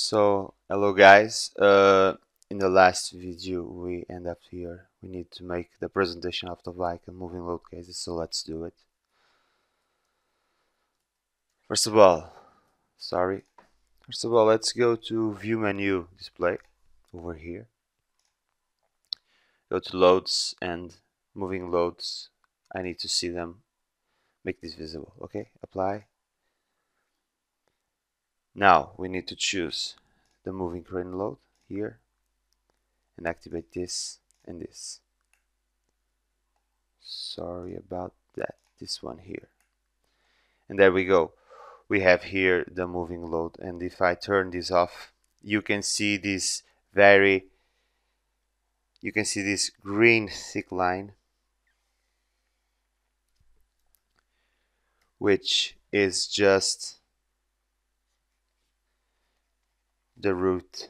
So, hello guys, uh, in the last video we end up here. We need to make the presentation of the bike and moving load cases, so let's do it. First of all, sorry. First of all, let's go to view menu display over here. Go to loads and moving loads. I need to see them. Make this visible, okay? Apply. Now we need to choose the moving crane load here and activate this and this. Sorry about that, this one here. And there we go. We have here the moving load and if I turn this off you can see this very you can see this green thick line which is just the root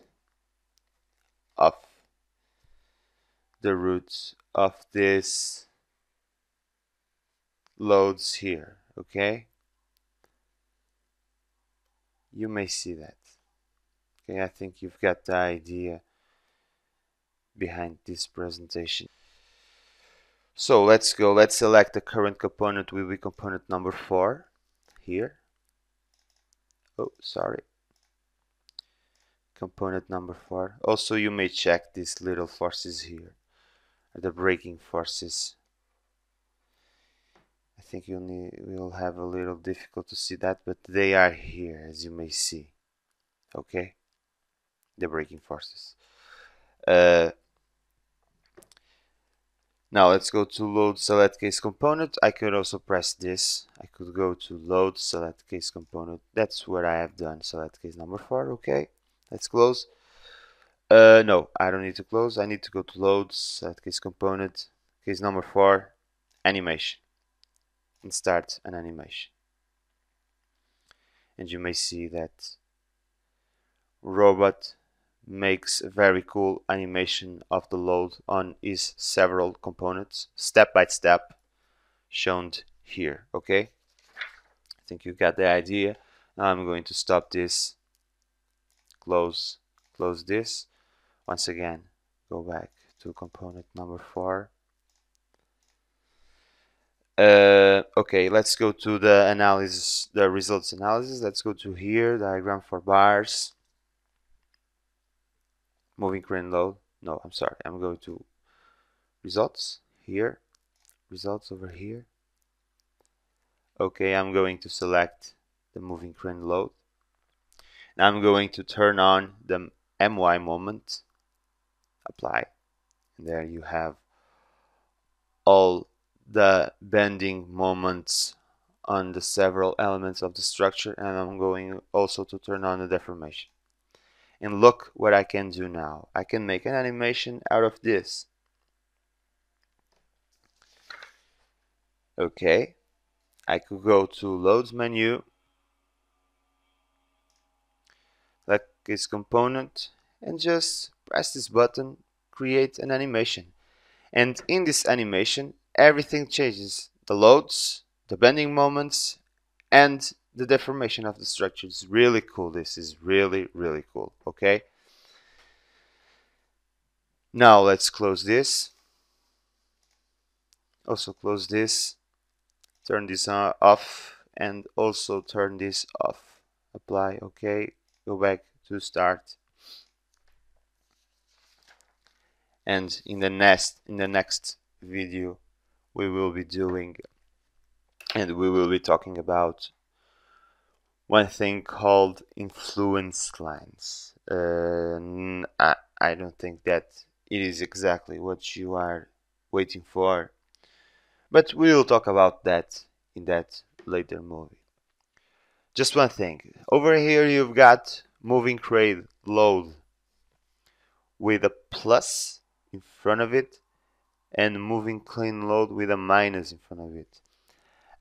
of the routes of this loads here okay? You may see that okay? I think you've got the idea behind this presentation. So let's go let's select the current component. Will be component number four here. Oh sorry component number four. Also you may check these little forces here the braking forces. I think you'll need we'll have a little difficult to see that but they are here as you may see. Okay? The braking forces. Uh, now let's go to load select case component. I could also press this. I could go to load select case component. That's what I have done select case number four okay let's close. Uh, no I don't need to close. I need to go to loads set case component case number four animation and start an animation. And you may see that robot makes a very cool animation of the load on his several components step by step shown here okay? I think you got the idea. Now I'm going to stop this close close this. Once again go back to component number four. Uh, okay let's go to the analysis the results analysis. Let's go to here diagram for bars. Moving crane load no I'm sorry I'm going to results here results over here. Okay I'm going to select the moving crane load now I'm going to turn on the MY moment, apply, and there you have all the bending moments on the several elements of the structure and I'm going also to turn on the deformation. And look what I can do now. I can make an animation out of this. Okay, I could go to loads menu this component and just press this button create an animation. And in this animation everything changes. The loads the bending moments and the deformation of the structure. Is really cool. This is really really cool okay? Now let's close this. Also close this. Turn this off and also turn this off. Apply okay? Go back to start. And in the next in the next video we will be doing and we will be talking about one thing called influence lines. Uh, I, I don't think that it is exactly what you are waiting for but we will talk about that in that later movie. Just one thing. Over here you've got moving crane load with a plus in front of it and moving crane load with a minus in front of it.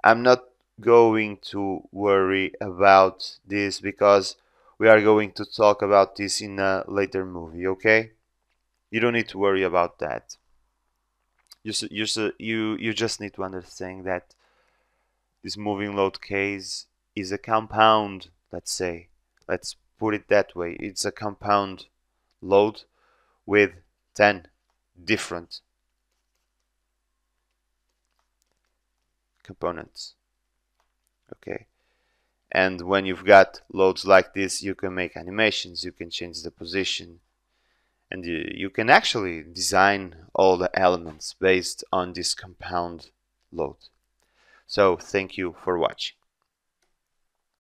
I'm not going to worry about this because we are going to talk about this in a later movie, okay? You don't need to worry about that. You, you, you, you just need to understand that this moving load case is a compound, let's say. Let's put it that way. It's a compound load with 10 different components. Okay. And when you've got loads like this, you can make animations, you can change the position, and you, you can actually design all the elements based on this compound load. So thank you for watching.